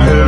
head.